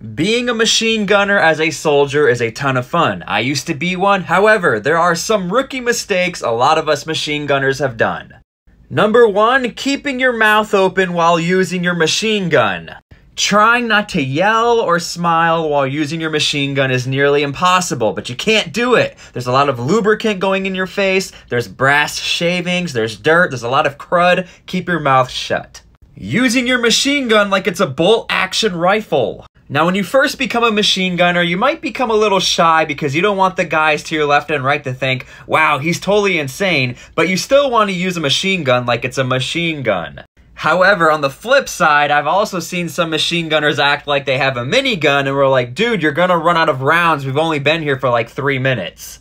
Being a machine gunner as a soldier is a ton of fun. I used to be one, however, there are some rookie mistakes a lot of us machine gunners have done. Number one, keeping your mouth open while using your machine gun. Trying not to yell or smile while using your machine gun is nearly impossible, but you can't do it. There's a lot of lubricant going in your face, there's brass shavings, there's dirt, there's a lot of crud. Keep your mouth shut. Using your machine gun like it's a bolt action rifle. Now, when you first become a machine gunner, you might become a little shy because you don't want the guys to your left and right to think, wow, he's totally insane, but you still want to use a machine gun like it's a machine gun. However, on the flip side, I've also seen some machine gunners act like they have a minigun and we're like, dude, you're gonna run out of rounds. We've only been here for like three minutes.